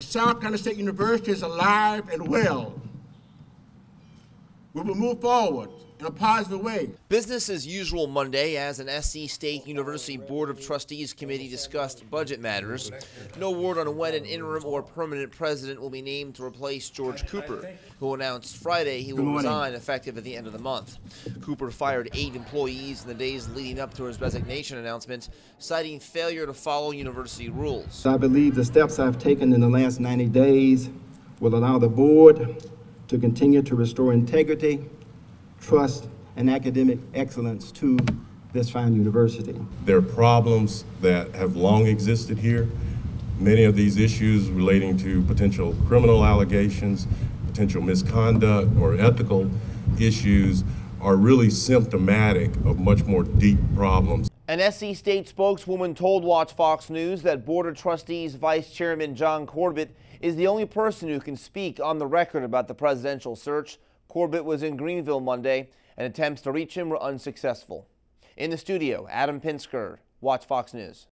South Carolina State University is alive and well. We will move forward in a positive way. Business as usual Monday as an SC State University Board of Trustees committee discussed budget matters. No word on when an interim or permanent president will be named to replace George Cooper, who announced Friday he will resign effective at the end of the month. Cooper fired eight employees in the days leading up to his resignation announcement, citing failure to follow university rules. I believe the steps I've taken in the last 90 days will allow the board to continue to restore integrity, trust, and academic excellence to this fine university. There are problems that have long existed here. Many of these issues relating to potential criminal allegations, potential misconduct, or ethical issues are really symptomatic of much more deep problems. An SC State spokeswoman told WACH Fox News that Board of Trustees Vice Chairman John Corbett is the only person who can speak on the record about the presidential search. Corbett was in Greenville Monday, and attempts to reach him were unsuccessful. In the studio, Adam Pinsker, WACH Fox News.